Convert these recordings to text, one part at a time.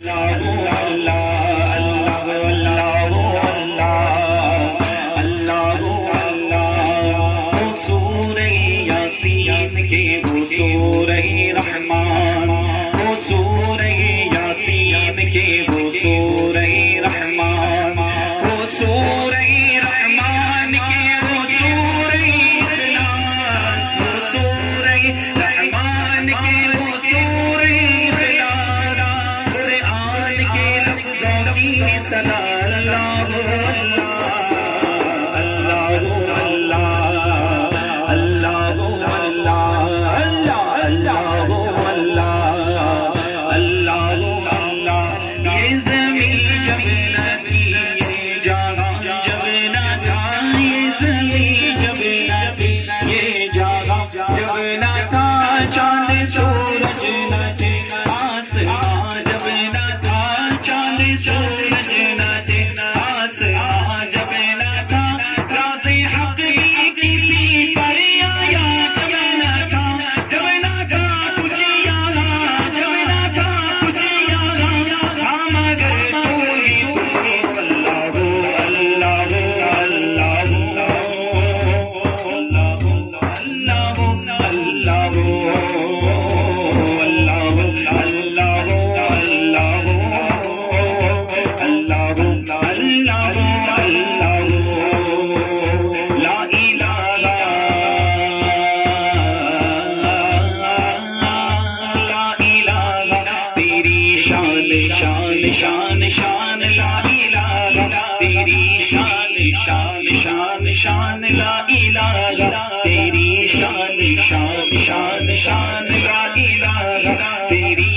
अलो अलो अलो सलाम शान शान शान लाई लागा तेरी शान शान शान शान लाई लागा तेरी शान शान शान शान लाई लागा तेरी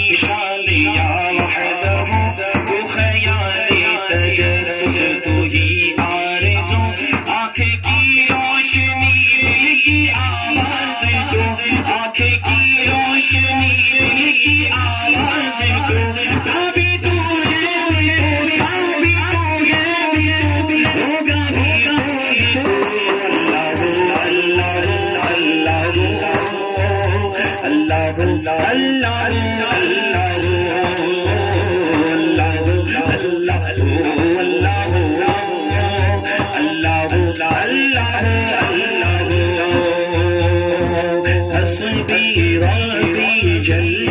صراطي جل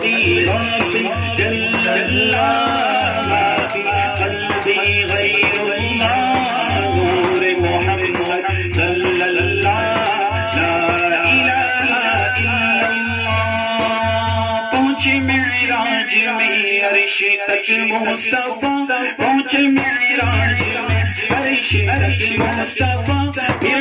قلبي باطل جل الله ما في قلبي غير الله نور محمد صلى الله لا إله إلا الله پہنچے معراج میں عرش تک مصطفیٰ پہنچے معراج میں عرش تک مصطفیٰ